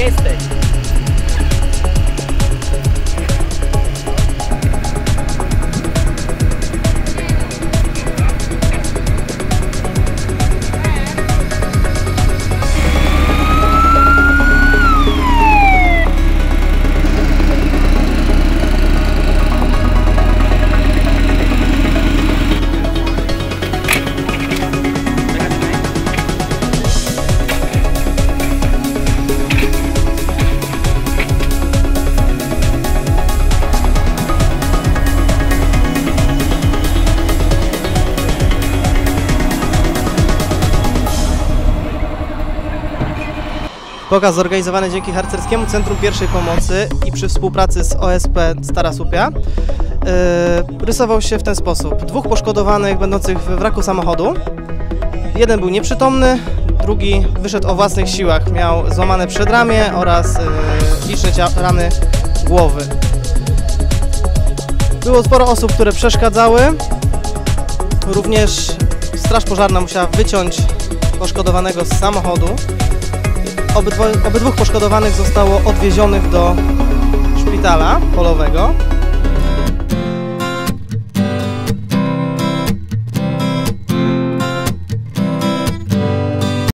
Tasty. Pokaz zorganizowany dzięki Harcerskiemu Centrum Pierwszej Pomocy i przy współpracy z OSP Stara Słupia yy, rysował się w ten sposób. Dwóch poszkodowanych będących w wraku samochodu. Jeden był nieprzytomny, drugi wyszedł o własnych siłach. Miał złamane przedramię oraz yy, liczne rany głowy. Było sporo osób, które przeszkadzały. Również Straż Pożarna musiała wyciąć poszkodowanego z samochodu. Obydwóch poszkodowanych zostało odwiezionych do szpitala polowego.